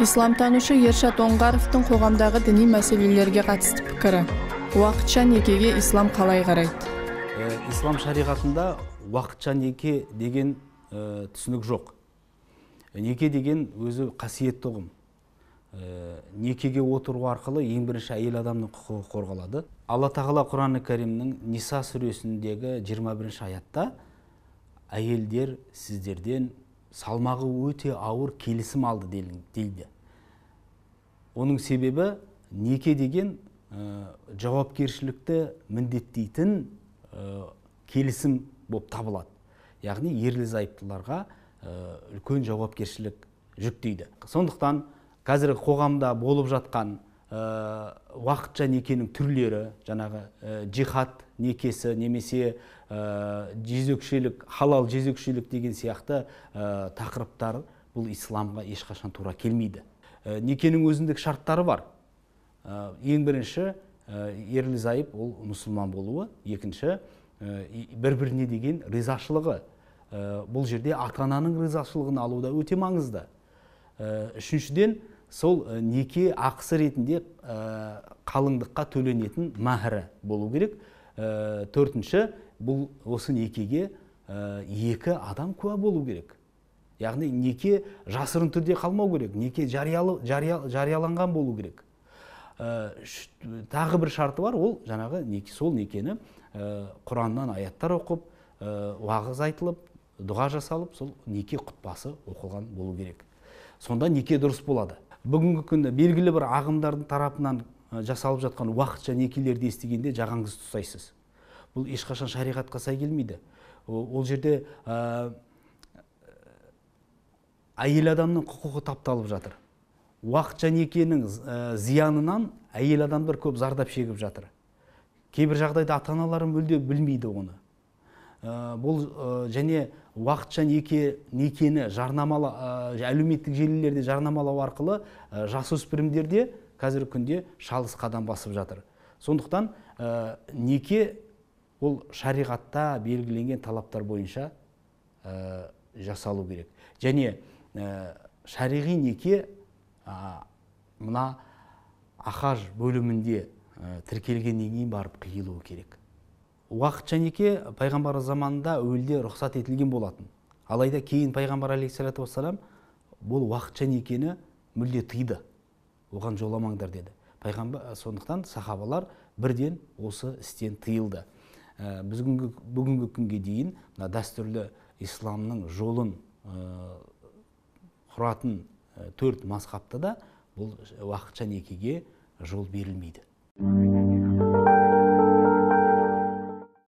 исламтанушы ершат оңғаровтың қоғамдағы діни мәселелерге қатысты пікірі. Уақытша некеге ислам қалай қарайды? Э, ислам шариғатында уақытша неке деген э, түсінік жоқ. Неке деген өзі қасиетті ұғым. Э, некеге отыру арқылы ең бірінші әйел адамның құқығы қорғалады. Алла тағала құран кәрімнің ниса сүресіндегі 21 аятта әйелдер сіздерден салмағы өте ауыр келісім алды дейді. Оның себебі неке деген ә, жауапкершілікті міндеттейтін ә, келісім болып табылады. Яғни ерлі зайыптыларға ә, үлкен жауапкершілік жүктейді. Сондықтан қазіргі қоғамда болып жатқан уақытша некенің түрлері жаңағы джихад некесі немесе ә, жезөкшелік халал жезөкшелік деген сияқты ә, тақырыптар бұл исламға ешқашан тура келмейді. Ә, некенің өзіндік шарттары бар. Ә, ең бірінші ә, ерлі зайып ол мұсылман болуы. Екінші бір біріне деген ризашылығы. Бұл жерде ата ананың ризашылығын алу да өте маңызды. Үшіншіден сол неке ақысы ретінде қалыңдыққа төленетін мәһірі болу керек. Төртінші бұл осы некеге ә, екі адам куә болу керек. Яғни неке жасырын түрде қалмау керек неке жариялы, жария, жарияланған болу керек. Ә, тағы бір шарты бар ол жаңағы неке, сол некені ә, құраннан аяттар оқып ә, уағыз айтылып дұға жасалып сол неке құтпасы оқылған болу керек. Сонда неке дұрыс болады. Бүгінгі күні белгілі бір ағымдардың тарапынан жасалып жатқан уақытша некелерді естігенде жағаңызды ұстайсыз бұл ешқашан шариғатқа сай келмейді. Ол, жерде ә, әйел адамның құқығы тапталып жатыр. Уақытша некенің ә, зиянынан әйел адамдар көп зардап шегіп жатыр. Кейбір жағдайда ата аналары мүлде білмейді оны. Ә, бұл ә, және уақытша неке некені жарнамала әлеуметтік желілерде жарнамалау арқылы ә, жасөспірімдер де қазіргі күнде шалыс қадам басып жатыр. Сондықтан ә, неке ол шариғатта белгіленген талаптар бойынша ә, жасалу керек. Және ә, шариғи неке а, мына ахаж бөлімінде ә, тіркелгеннен кейін барып қиылуы керек. Уақытша неке пайғамбар заманында өлде рұқсат етілген болатын. Алайда кейін пайғамбар алейхисалату вассалам бұл уақытша некені мүлде тыйды. Оған жоламаңдар деді. Пайғамбар сондықтан сахабалар бірден осы істен тыйылды. Ә, бүгінгі, бүгінгі күнге дейін мына дәстүрлі исламның жолын ә, құратын ә, төрт мазхабта да бұл уақытша некеге жол берілмейді.